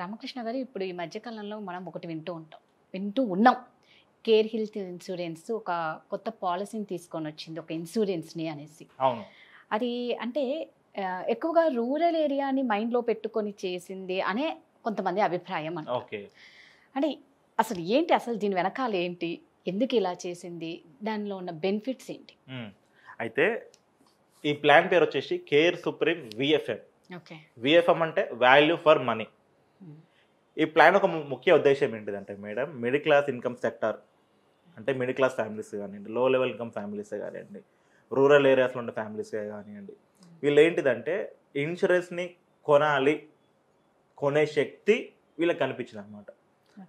రామకృష్ణ గారు ఇప్పుడు ఈ మధ్యకాలంలో మనం ఒకటి వింటూ ఉంటాం. వింటూ ఉన్నాం. కేర్ హెల్త్ ఇన్సూరెన్స్ ఒక కొత్త పాలసీని తీసుకొని వచ్చింది ఒక ఇన్సూరెన్స్ని అనేసి. అది అంటే ఎక్కువగా రూరల్ ఏరియాని మైండ్లో పెట్టుకొని చేసింది అనే కొంతమంది అభిప్రాయం అంట ఓకే. అంటే అసలు ఏంటి అసలు దీని వెనకాల ఏంటి ఎందుకు ఇలా చేసింది దానిలో ఉన్న బెనిఫిట్స్ ఏంటి. అయితే ఈ ప్లాన్ పేరు వచ్చేసి care supreme VFM. Okay. VFM అంటే వాల్యూ ఫర్ మనీ. ఈ ప్లాన్ ఒక ముఖ్య ఉద్దేశం ఏంటిదంటే madam middle class income sector అంటే మిడిల్ క్లాస్ ఫ్యామిలీస్ కానివ్వండి లో లెవెల్ ఇన్కమ్ ఫ్యామిలీస్ కానివ్వండి రూరల్ ఏరియాస్లో ఉండే ఫ్యామిలీస్ కానివ్వండి వీళ్ళు ఏంటిదంటే ఇన్సూరెన్స్ని కొనాలి కొనే శక్తి వీళ్ళకి కనిపించింది అనమాట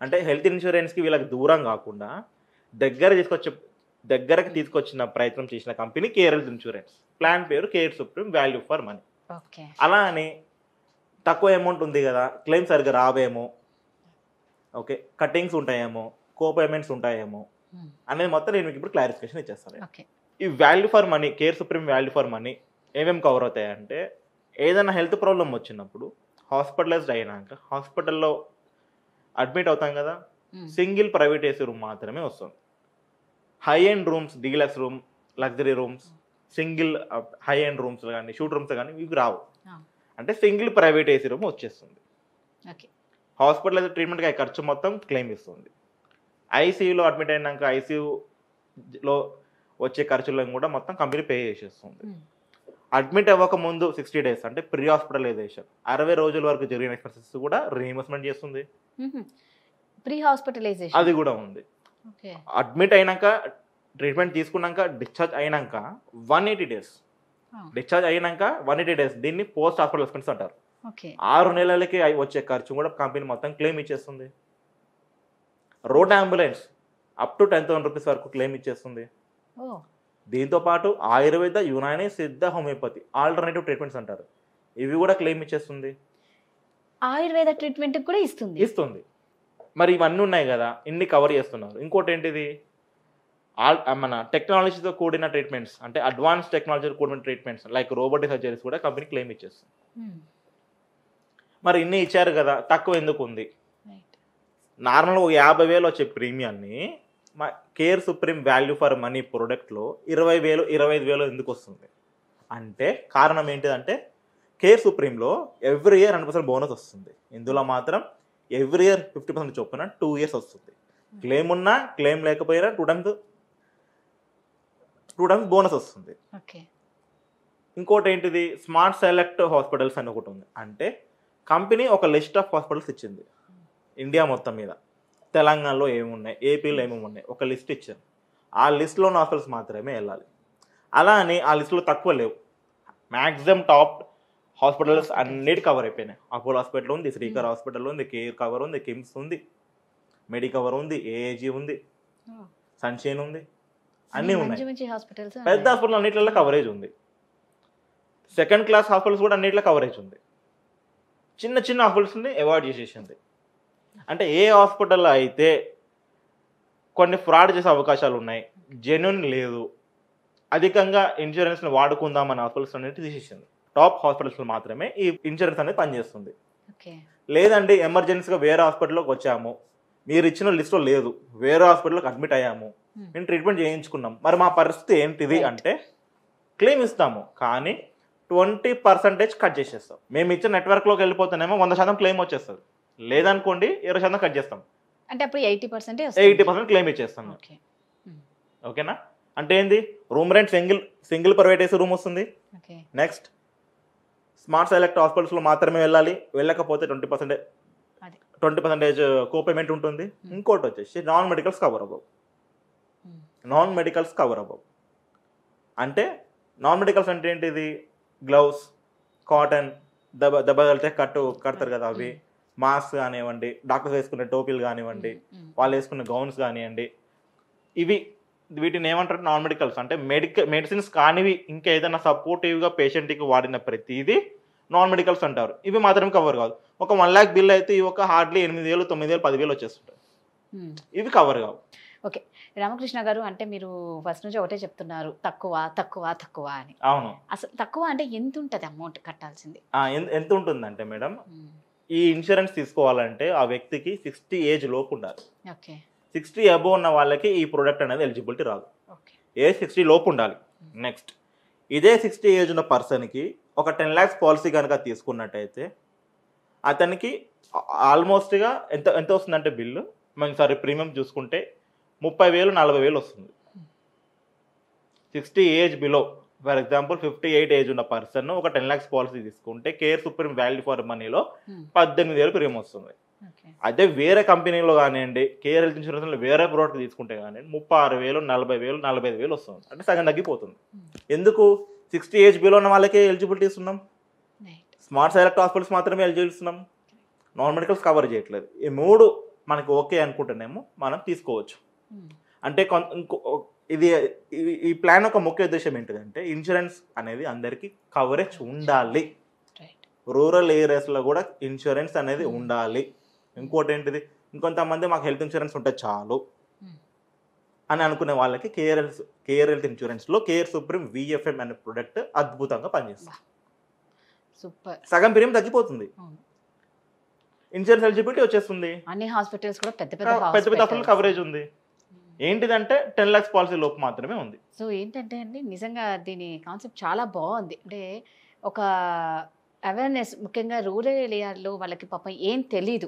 అంటే హెల్త్ ఇన్సూరెన్స్కి వీళ్ళకి దూరం కాకుండా దగ్గర తీసుకొచ్చే దగ్గరకు తీసుకొచ్చిన ప్రయత్నం చేసిన company care health insurance plan పేరు care supreme value for money అలా అని తక్కువ అమౌంట్ ఉంది కదా క్లెయిమ్ సరిగ్గా రావేమో ఓకే కట్టింగ్స్ ఉంటాయేమో కో పేమెంట్స్ ఉంటాయేమో అనేది మొత్తం నేను మీకు ఇప్పుడు క్లారిఫికేషన్ ఇచ్చేస్తాను. ఈ value for money care supreme value for money ఏమేమి కవర్ అవుతాయంటే ఏదైనా హెల్త్ ప్రాబ్లం వచ్చినప్పుడు హాస్పిటలైజ్డ్ అయినాక హాస్పిటల్లో అడ్మిట్ అవుతాం కదా సింగిల్ ప్రైవేట్ ఏసీ రూమ్ మాత్రమే వస్తుంది. High end rooms deluxe room luxury rooms single high end rooms కానీ షూట్ రూమ్స్ కానీ ఇవి రావు. Ah. అంటే సింగిల్ ప్రైవేట్ ఏసీ రూమ్ వచ్చేస్తుంది. ఓకే. హాస్పిటల్ అయితే ట్రీట్మెంట్కి అయ్యే ఖర్చు మొత్తం క్లెయిమ్ ఇస్తుంది. ఐసీయూలో అడ్మిట్ అయినాక ఐసీయూలో వచ్చే ఖర్చులను కూడా మొత్తం కంపెనీ పే చేసేస్తుంది. అడ్మిట్ అవ్వక ముందు సిక్స్టీ డేస్ అంటే ప్రీ హాస్పిటలైజేషన్ అరవై రోజుల వరకు జరిగిన ఎక్స్పెన్సెస్ కూడా రీఇంబర్స్మెంట్ చేస్తుంది. ప్రీ హాస్పిటలైజేషన్ అది కూడా ఉంది. అడ్మిట్ అయినాక ట్రీట్మెంట్ తీసుకున్నాక డిశ్చార్జ్ అయినాక వన్ ఎయిటీ డేస్. డిశ్చార్జ్ అయినాక వన్ ఎయిటీ డేస్ దీన్ని పోస్ట్ హాస్పిటల్ ఎక్స్పెన్స్ అంటారు. ఆరు నెలలకి వచ్చే ఖర్చు కూడా కంపెనీ మొత్తం క్లెయిమ్ ఇచ్చేస్తుంది. Road ambulance up to ten thousand rupees వరకు క్లెయిమ్ ఇచ్చేస్తుంది. దీంతో పాటు ఆయుర్వేద యునాని సిద్ధ హోమియోపతి ఆల్టర్నేటివ్ ట్రీట్మెంట్స్ అంటారు. ఇవి కూడా క్లెయిమ్ ఇచ్చేస్తుంది. ఆయుర్వేద ట్రీట్మెంట్ కూడా ఇస్తుంది. ఇస్తుంది. మరి ఇవన్నీ ఉన్నాయి కదా ఇన్ని కవర్ చేస్తున్నారు. ఇంకోటి ఏంటిది? ఆల్ మన టెక్నాలజీతో కూడిన ట్రీట్మెంట్స్ అంటే అడ్వాన్స్ టెక్నాలజీతో కూడిన ట్రీట్మెంట్స్ లైక్ రోబోటిక్ సర్జరీస్ కూడా కంపెనీ క్లెయిమ్ ఇచ్చేస్తుంది. మరి ఇన్ని ఇచ్చారు కదా తక్కువ ఎందుకు ఉంది? ఒక యాభై వేలు వచ్చే ప్రీమియాన్ని మా care supreme value for money ప్రోడక్ట్లో ఇరవై వేలు ఇరవై ఐదు వేలు ఎందుకు వస్తుంది? అంటే కారణం ఏంటిదంటే care సుప్రీంలో every year hundred percent bonus వస్తుంది. ఇందులో మాత్రం ఎవ్రీ ఇయర్ ఫిఫ్టీ పర్సెంట్ చొప్పున టూ ఇయర్స్ వస్తుంది. క్లెయిమ్ ఉన్నా క్లెయిమ్ లేకపోయినా two times two times bonus వస్తుంది. ఓకే ఇంకోటి ఏంటిది? స్మార్ట్ సెలెక్ట్ హాస్పిటల్స్ అని ఒకటి ఉంది. అంటే కంపెనీ ఒక లిస్ట్ ఆఫ్ హాస్పిటల్స్ ఇచ్చింది. ఇండియా మొత్తం మీద. తెలంగాణలో ఏమి ఉన్నాయి ఏపీలో ఏమేమి ఉన్నాయి ఒక లిస్ట్ ఇచ్చారు. ఆ లిస్ట్లో ఉన్న హాస్పిటల్స్ మాత్రమే వెళ్ళాలి. అలా అని ఆ లిస్ట్లో తక్కువ లేవు. మ్యాక్సిమం టాప్ హాస్పిటల్స్ అన్నిటి కవర్ అయిపోయినాయి. అపోలో హాస్పిటల్ ఉంది శ్రీకర్ హాస్పిటల్ ఉంది కేర్ కవర్ ఉంది కిమ్స్ ఉంది మెడికవర్ ఉంది ఏఏజీ ఉంది సన్షైన్ ఉంది. అన్నీ ఉన్నాయి. పెద్ద హాస్పిటల్ అన్నిట్లలో కవరేజ్ ఉంది. సెకండ్ క్లాస్ హాస్పిటల్స్ కూడా అన్నిట్లో కవరేజ్ ఉంది. చిన్న చిన్న హాస్పిటల్స్ని అవాయిడ్ చేసేసింది. అంటే ఏ హాస్పిటల్లో అయితే కొన్ని ఫ్రాడ్ చేసే అవకాశాలు ఉన్నాయి జెన్యున్ లేదు అధికంగా ఇన్సూరెన్స్ని వాడుకుందాం అనే హాస్పిటల్స్ అనేది తీసేసింది. టాప్ హాస్పిటల్స్ మాత్రమే ఈ ఇన్సూరెన్స్ అనేది పనిచేస్తుంది. లేదండి ఎమర్జెన్సీగా వేరే హాస్పిటల్లోకి వచ్చాము. మీరు ఇచ్చిన లిస్ట్లో లేదు. వేరే హాస్పిటల్కి అడ్మిట్ అయ్యాము. Hmm. మేము ట్రీట్మెంట్ చేయించుకున్నాం. మరి మా పరిస్థితి ఏంటిది. అంటే క్లెయిమ్ ఇస్తాము. కానీ ట్వంటీ పర్సెంటేజ్ కట్ చేసేస్తాం. మేము ఇచ్చిన నెట్వర్క్లోకి వెళ్ళిపోతేనేమో వంద శాతం క్లెయిమ్ వచ్చేస్తుంది. లేదనుకోండి ఇరవై శాతం కట్ చేస్తాం. అంటే అప్పుడు eighty percent eighty percent claim ఇచ్చేస్తాం. ఓకే. ఓకేనా? అంటే ఏంది? Room rent single single private AC room వస్తుంది. నెక్స్ట్ స్మార్ట్ సెలెక్ట్ హాస్పిటల్స్లో మాత్రమే వెళ్ళాలి. వెళ్ళకపోతే twenty percentage. Twenty percentage copayment ఉంటుంది. Hmm. ఇంకోటి వచ్చేసి నాన్ మెడికల్స్ కవర్ అవ్వవు. నాన్ మెడికల్స్ కవర్ అవ్వవు. అంటే నాన్ మెడికల్స్ అంటే ఏంటిది? గ్లౌస్ కాటన్ దెబ్బ దెబ్బ తగిలితే కట్టు కడతారు కదా అవి. మాస్క్ కానివ్వండి డాక్టర్స్ వేసుకునే టోపీలు కానివ్వండి వాళ్ళు వేసుకున్న గౌన్స్ కానివ్వండి. ఇవి వీటిని ఏమంటారు? నాన్ మెడికల్స్ అంటే మెడికల్ మెడిసిన్స్ కానివి ఇంకా ఏదైనా సపోర్టివ్గా పేషెంట్కి వాడిన ప్రతిదీ నాన్ మెడికల్స్ అంటారు. ఇవి మాత్రం కవర్ కాదు. ఒక వన్ ల్యాక్ బిల్ అయితే ఇవి ఒక హార్డ్లీ ఎనిమిది వేలు తొమ్మిది వేలు పదివేలు వచ్చేస్తుంటాయి. ఇవి కవర్ కావు. రామకృష్ణ గారు అంటే మీరు ఫస్ట్ నుంచి ఒకటే చెప్తున్నారు తక్కువ తక్కువ తక్కువ అని. అవును. అసలు తక్కువ అంటే ఎంత ఉంటుంది అమౌంట్ కట్టాల్సింది? ఎంత ఉంటుందంటే మేడం ఈ ఇన్సూరెన్స్ తీసుకోవాలంటే ఆ వ్యక్తికి సిక్స్టీ ఏజ్ లోపు ఉండాలి. ఓకే. సిక్స్టీ అబోవ్ ఉన్న వాళ్ళకి ఈ ప్రోడక్ట్ అనేది ఎలిజిబిలిటీ రాదు. ఓకే. ఏజ్ సిక్స్టీ లోపు ఉండాలి? నెక్స్ట్. ఇదే సిక్స్టీ ఏజ్ ఉన్న పర్సన్కి ఒక టెన్ ల్యాక్స్ పాలసీ కనుక తీసుకున్నట్టయితే అతనికి ఆల్మోస్ట్గా ఎంత ఎంత వస్తుందంటే బిల్లు? మనం సారీ ప్రీమియం చూసుకుంటే ముప్పై వేలు నలభై వేలు వస్తుంది. Sixty age below for example fifty eight age ఉన్న పర్సన్ ఒక టెన్ ల్యాక్స్ పాలసీ తీసుకుంటే కేర్ సుప్రీం వాల్యూ ఫర్ మనీలో పద్దెనిమిది వేలు ప్రీమియం వస్తుంది. అదే వేరే కంపెనీలో కానివ్వండి కేర్ హెల్త్ ఇన్సూరెన్స్లో వేరే ప్రోడక్ట్ తీసుకుంటే కానివ్వండి ముప్పై ఆరు వేలు నలభై వేలు నలభై ఐదు వేలు వస్తుంది. అంటే సగం తగ్గిపోతుంది. ఎందుకు? సిక్స్టీ ఏజ్ బిలో ఉన్న వాళ్ళకే ఎలిజిబిలిటీ ఇస్తున్నాం. రైట్ స్మార్ట్ సెలెక్ట్ హాస్పిటల్స్ మాత్రమే ఎలిజిబుల్ ఇస్తున్నాం. నాన్ మెడికల్స్ కవర్ చేయట్లేదు. ఈ మూడు మనకి ఓకే అనుకుంటేనేమో మనం తీసుకోవచ్చు. అంటే ఇది ఈ- ప్లాన్ యొక్క ముఖ్య ఉద్దేశం ఏంటిదంటే ఇన్సూరెన్స్ అనేది అందరికీ కవరేజ్ ఉండాలి. రూరల్ ఏరియాస్లో కూడా ఇన్సూరెన్స్ అనేది ఉండాలి. ఇంకోటి ఏంటిది? ఇంకొంతమంది మాకు హెల్త్ ఇన్సూరెన్స్ ఉంటే చాలు అని అనుకునే వాళ్ళకి కేర్ హెల్త్ కేర్ హెల్త్ ఇన్సూరెన్స్లో కేర్ సుప్రీం విఎఫ్ఎం అనే ప్రొడక్ట్ అద్భుతంగా పనిచేస్తుంది. సూపర్. సగం ప్రీమియం తగ్గిపోతుంది. ఇన్సూరెన్స్ ఎలిజిబిలిటీ వచ్చేస్తుంది. అన్ని హాస్పిటల్స్ కూడా పెద్ద పెద్ద పెద్ద పెద్ద. కవరేజ్ ఉంది. ఏంటిదంటే టెన్ లాక్స్ పాలసీ లోపు మాత్రమే ఉంది. సో ఏంటంటే అండి నిజంగా దీని కాన్సెప్ట్ చాలా బాగుంది. అంటే ఒక అవేర్నెస్ ముఖ్యంగా రూరల్ ఏరియాలో వాళ్ళకి పాపం ఏం తెలియదు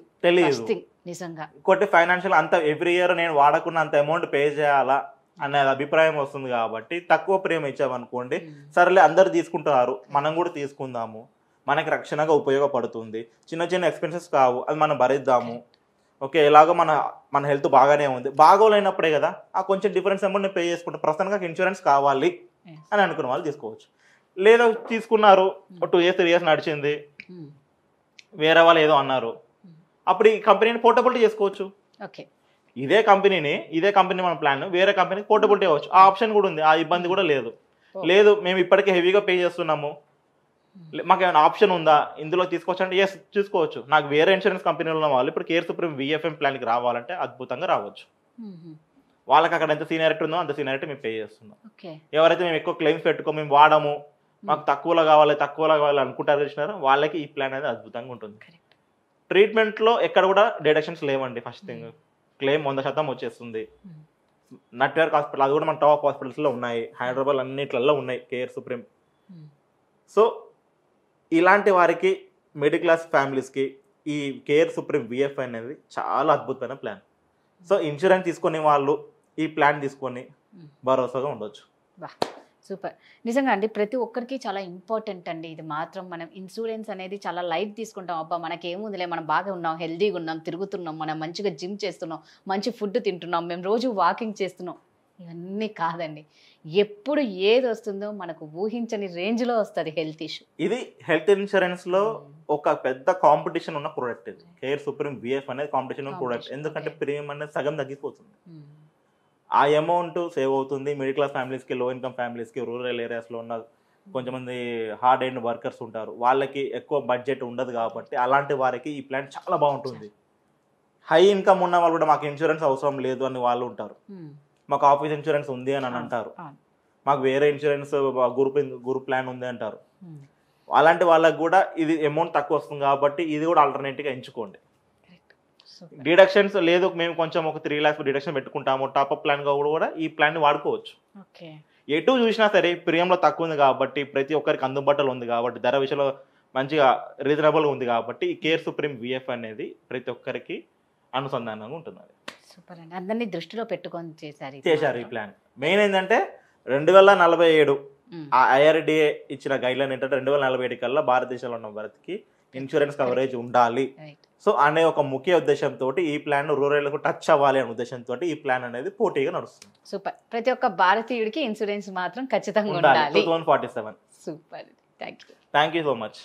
థింగ్ నిజంగా. ఇంకోటి ఫైనాన్షియల్ అంత ఎవ్రీ ఇయర్ నేను వాడకున్న అంత అమౌంట్ పే చేయాలా అనే అభిప్రాయం వస్తుంది కాబట్టి తక్కువ ప్రేమ ఇచ్చామనుకోండి సరేలే అందరు తీసుకుంటున్నారు మనం కూడా తీసుకుందాము మనకి రక్షణగా ఉపయోగపడుతుంది చిన్న చిన్న ఎక్స్పెన్సెస్ కావు అది మనం భరిద్దాము ఓకే ఎలాగో మన మన హెల్త్ బాగానే ఉంది. బాగోలేనప్పుడే కదా ఆ కొంచెం డిఫరెన్స్ అమౌంట్ నేను పే చేసుకుంటాను ప్రస్తుతానికి ఇన్సూరెన్స్ కావాలి. అని అనుకున్న వాళ్ళు తీసుకోవచ్చు. లేదా తీసుకున్నారు టూ ఇయర్స్ త్రీ ఇయర్స్ నడిచింది. Hmm. వేరే వాళ్ళు ఏదో అన్నారు. Hmm. అప్పుడు ఈ కంపెనీని పోర్టబిలిటీ చేసుకోవచ్చు. ఓకే. ఇదే కంపెనీని ఇదే కంపెనీ మన ప్లాన్ వేరే కంపెనీకి పోర్టబిలిటీ అవ్వచ్చు. ఆ ఆప్షన్ కూడా ఉంది ఆ ఇబ్బంది కూడా లేదు. లేదు మేము ఇప్పటికే హెవీగా పే చేస్తున్నాము. మాకు ఏమైనా ఆప్షన్ ఉందా? ఇందులో తీసుకోవచ్చు అంటే ఎస్ తీసుకోవచ్చు నాకు వేరే ఇన్సూరెన్స్ కంపెనీలో ఉన్న వాళ్ళు ఇప్పుడు కేర్ సుప్రీం విఎఫ్ఎం ప్లాన్కి రావాలంటే అద్భుతంగా రావచ్చు. వాళ్ళకి అక్కడ ఎంత సీనియారిటీ ఉందో అంత సీనియారిటీ మేము పే చేస్తున్నాం. ఎవరైతే మేము ఎక్కువ క్లెయిమ్స్ పెట్టుకో మేము వాడము మాకు తక్కువలో కావాలి తక్కువలో కావాలి అనుకుంటారు చూసినారో? వాళ్ళకి ఈ ప్లాన్ అనేది అద్భుతంగా ఉంటుంది. ట్రీట్మెంట్లో ఎక్కడ కూడా డిడక్షన్స్ లేవండి ఫస్ట్ థింగ్ క్లెయిమ్ వంద శాతం వచ్చేస్తుంది. నట్వర్క్ హాస్పిటల్ అది కూడా మన టాప్ హాస్పిటల్స్లో ఉన్నాయి. హైదరాబాద్ అన్నిట్లలో ఉన్నాయి కేర్ సుప్రీం సో ఇలాంటి వారికి మిడిల్ క్లాస్ ఫ్యామిలీస్కి ఈ కేర్ సుప్రీం విఎఫ్ అనేది చాలా అద్భుతమైన ప్లాన్. సో ఇన్సూరెన్స్ తీసుకునే వాళ్ళు ఈ ప్లాన్ తీసుకొని భరోసాగా ఉండొచ్చు. సూపర్. నిజంగా అండి ప్రతి ఒక్కరికి చాలా ఇంపార్టెంట్ అండి ఇది మాత్రం. మనం ఇన్సూరెన్స్ అనేది చాలా లైట్ తీసుకుంటాం. అబ్బా మనకేముందిలే మనం బాగా ఉన్నాం హెల్దీగా ఉన్నాం తిరుగుతున్నాం మనం మంచిగా జిమ్ చేస్తున్నాం మంచి ఫుడ్ తింటున్నాం మేము రోజు వాకింగ్ చేస్తున్నాం. ఇవన్నీ కాదండి. ఎప్పుడు ఏది వస్తుందో మనకు ఊహించని రేంజ్లో వస్తుంది హెల్త్ ఇష్యూ. ఇది హెల్త్ ఇన్సూరెన్స్లో ఒక పెద్ద కాంపిటీషన్ ఉన్న ప్రోడక్ట్ ఇది. కేర్ సుప్రీం విఎఫ్ అనేది కాంపిటీషన్ ఉన్న ప్రోడక్ట్. Competition, ఎందుకంటే. ప్రీమియం అనేది సగం తగ్గిపోతుంది. ఆ అమౌంట్ సేవ్ అవుతుంది మిడిల్ క్లాస్ ఫ్యామిలీస్కి లో ఇన్కమ్ ఫ్యామిలీస్కి రూరల్ ఏరియాస్లో ఉన్న కొంతమంది హార్డ్ అండ్ వర్కర్స్ ఉంటారు. వాళ్ళకి ఎక్కువ బడ్జెట్ ఉండదు కాబట్టి అలాంటి వారికి ఈ ప్లాన్ చాలా బాగుంటుంది. హై ఇన్కమ్ ఉన్న వాళ్ళు కూడా మాకు ఇన్సూరెన్స్ అవసరం లేదు అని వాళ్ళు ఉంటారు. మాకు ఆఫీస్ ఇన్సూరెన్స్ ఉంది అని అంటారు. మాకు వేరే ఇన్సూరెన్స్ గ్రూప్ గ్రూప్ ప్లాన్ ఉంది అంటారు. అలాంటి వాళ్ళకి కూడా ఇది అమౌంట్ తక్కువ వస్తుంది కాబట్టి ఇది కూడా ఆల్టర్నేట్గా ఎంచుకోండి. డిడక్షన్స్ లేదు మేము కొంచెం ఒక త్రీ ల్యాక్స్ డిడక్షన్ పెట్టుకుంటాము. టాప్అప్ ప్లాన్గా కూడా ఈ ప్లాన్ని వాడుకోవచ్చు. ఎటు చూసినా సరే ప్రియంలో తక్కువ ఉంది కాబట్టి ప్రతి ఒక్కరికి అందుబాటులో ఉంది కాబట్టి ధర విషయంలో మంచిగా రీజనబుల్గా ఉంది కాబట్టి ఈ కేర్ సుప్రీం విఎఫ్ అనేది ప్రతి ఒక్కరికి అనుసంధానంగా ఉంటుంది సూపర్ అండి అందరినీ దృష్టిలో పెట్టుకొని చేశారు చేశారు ఈ. ప్లాన్. మెయిన్ ఏంటంటే రెండు వేల నలభై ఏడు. ఆ ఐఆర్డిఏ ఇచ్చిన గైడ్ లైన్ ఏంటంటే రెండు వేల నలభై ఏడు కల్లా భారతదేశంలో ఉన్న వారికి ఇన్సూరెన్స్ కవరేజ్ ఉండాలి. సో అనే ఒక ముఖ్య ఉద్దేశంతో ఈ ప్లాన్ రూరల్కు టచ్ అవ్వాలి అనే ఉద్దేశంతో ఈ ప్లాన్ అనేది పోటీగా నడుస్తుంది. సూపర్. ప్రతి ఒక్క భారతీయుడికి ఇన్సూరెన్స్ మాత్రం ఖచ్చితంగా ఉండాలి. Two thousand forty seven. Super. Thank you thank you so much.